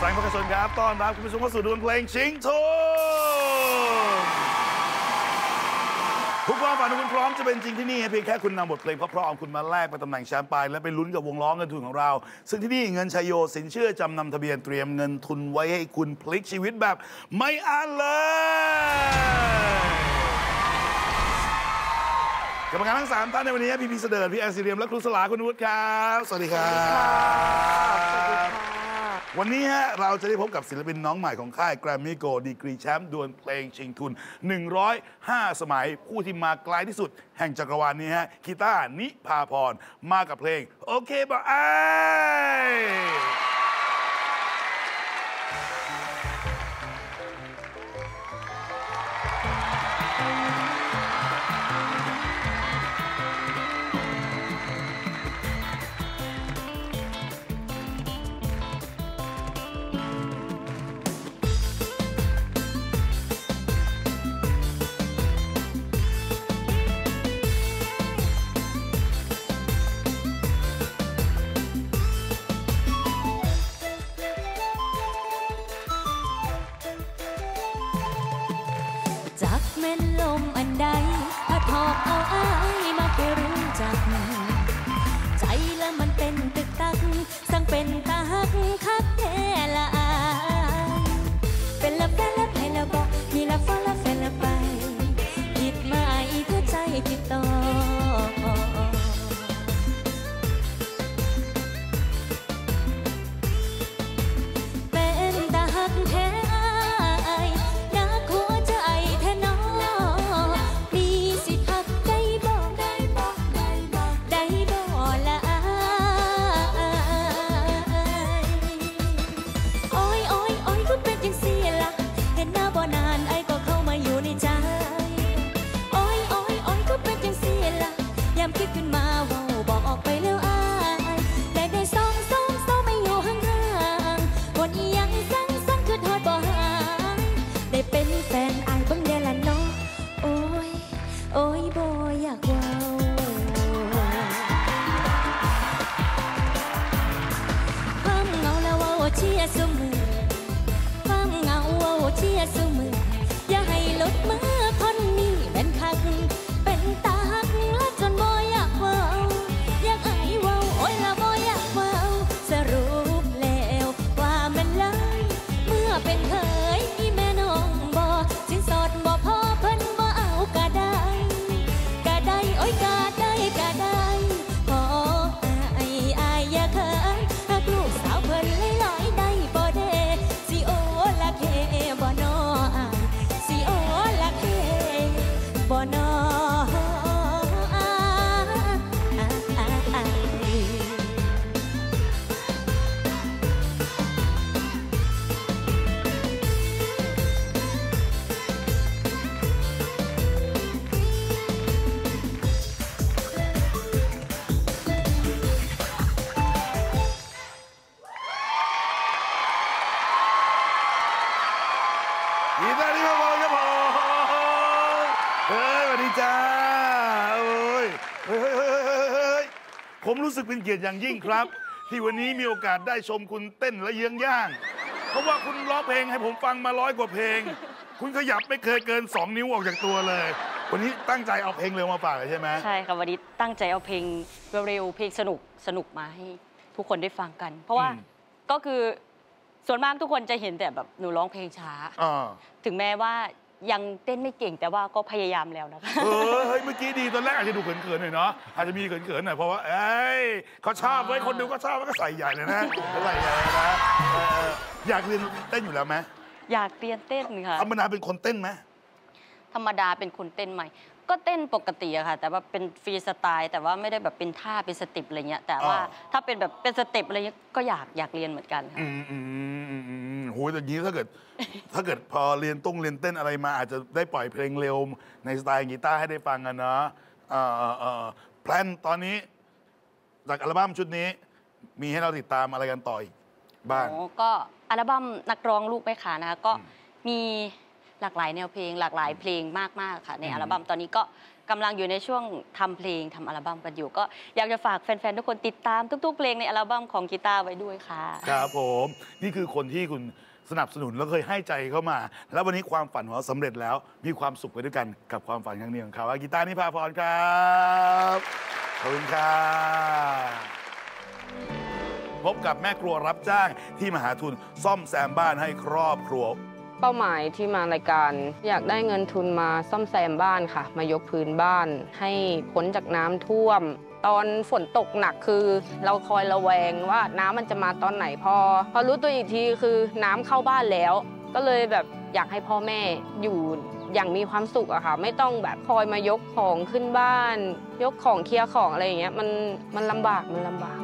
แฟรงค์ภคชนก์ครับต้อนรับคุณผู้ชมเข้าสู่ดวลเพลงชิงทุนทุกความฝันของคุณพร้อมจะเป็นจริงที่นี่เพียงแค่คุณนำบทเพลงเพราะๆของคุณมาแลกเป็นตำแหน่งแชมป์ไปและไปลุ้นกับวงล้อเงินทุนของเรา ซึ่งที่นี่เงินไชโยสินเชื่อจำนำทะเบียนเตรียมเงินทุนไว้ให้คุณพลิกชีวิตแบบไม่อั้นเลยกรรมการทั้งสามท่านในวันนี้พี่พีสะเดิดพี่แอนซีเรียมและครูสลาคุณวุฒิครับ สวัสดีครับ วันนี้ฮะเราจะได้พบกับศิลปินน้องใหม่ของค่ายแกรมมี่โกดีกรีแชมป์ดวลเพลงชิงทุน 105 สมัยผู้ที่มาไกลที่สุด แห่งจักรวาลนี้ฮะคีตาร์นิพาพร มากับเพลง โอเคบะไอ จักแม่นลมอันใดพัดหอบเอาอายมาไปรู้จัก ผมรู้สึกเป็นเกียรติอย่างยิ่งครับ ที่วันนี้มีโอกาสได้ชมคุณเต้นและเยื้องย่าง เพราะว่าคุณร้องเพลงให้ผมฟังมาร้อยกว่าเพลง คุณขยับไม่เคยเกิน 2 นิ้วออกจากตัวเลย วันนี้ตั้งใจเอาเพลงเร็วมาฝากเลยใช่ไหมใช่ค่ะวันนี้ตั้งใจเอาเพลงเร็วๆเพลงสนุกสนุกมาให้ทุกคนได้ฟังกัน เพราะว่าอืมก็คือส่วนมากทุกคนจะเห็นแต่แบบหนูร้องเพลงช้า อ่า ถึงแม้ว่า ยังเต้นไม่เก่งแต่ว่าก็พยายามแล้วนะคะ เออเฮ้ยเมื่อกี้ดีตอนแรกอาจจะดูเขินๆหน่อยเนาะอาจจะมีเขินๆหน่อยเพราะว่าเอ้ยเขาชอบไว้ยคนดูก็ชอบแล้วก็ใส่ใหญ่เลยนะใส่ใหญ่เลยนะเอออยากเรียนเต้นอยู่แล้วไหมอยากเรียนเต้นค่ะ ธรรมดาเป็นคนเต้นไหมธรรมดาเป็นคนเต้นไหม ก็เต้นปกติอะค่ะ แต่ว่าเป็นฟรีสไตล์ แต่ว่าไม่ได้แบบเป็นท่าเป็น step อะไรเงี้ยแต่ว่าถ้าเป็นแบบเป็น step อะไรเงี้ยก็อยากอยากเรียนเหมือนกันค่ะ อืมอืมอืมอืมอืม โหแต่อย่างนี้ถ้าเกิด ถ้าเกิดพอเรียนต้องเรียนเต้นอะไรมาอาจจะได้ปล่อยเพลงเร็วในสไตล์กีตาร์ให้ได้ฟังกันเนาะเอ่อเอ่อเอ่อแพลนตอนนี้ จากอัลบั้มชุดนี้ มีให้เราติดตามอะไรกันต่ออีกบ้างอ๋อก็อัลบั้มนักร้องลูกแม่ขานะคะก็มีหลากหลายแนวเพลง หลากหลายเพลงมาก ๆ ค่ะ ในอัลบั้มตอนนี้ก็กำลังอยู่ในช่วงทำเพลงทำอัลบั้มกันอยู่ ก็อยากจะฝากแฟน ๆ ทุกคนติดตามทุก ๆ เพลงในอัลบั้มของกีตาร์ไว้ด้วยค่ะ ครับผม นี่คือคนที่คุณ สนับสนุนแล้วเคยให้ใจเข้ามา แล้ววันนี้ความฝันของเขาสำเร็จแล้ว มีความสุขไปด้วยกันกับความฝันครั้งนี้ของเขาอากีตานิพาพรครับขอบคุณครับพบกับแม่ครัวรับจ้างที่มาหาทุนซ่อมแซมบ้านให้ครอบครัว เป้าหมายที่มารายการ อยากได้เงินทุนมาซ่อมแซมบ้านค่ะ มายกพื้นบ้าน ให้พ้นจากน้ำท่วม ตอนฝนตกหนักคือเราคอยระแวงว่าน้ำมันจะมาตอนไหนพอ พอรู้ตัวอีกทีคือน้ำเข้าบ้านแล้ว ก็เลยแบบอยากให้พ่อแม่อยู่อย่างมีความสุขอะค่ะ ไม่ต้องแบบคอยมายกของขึ้นบ้าน ยกของเคลียร์ของอะไรอย่างเงี้ยมันมันลำบากมันลำบาก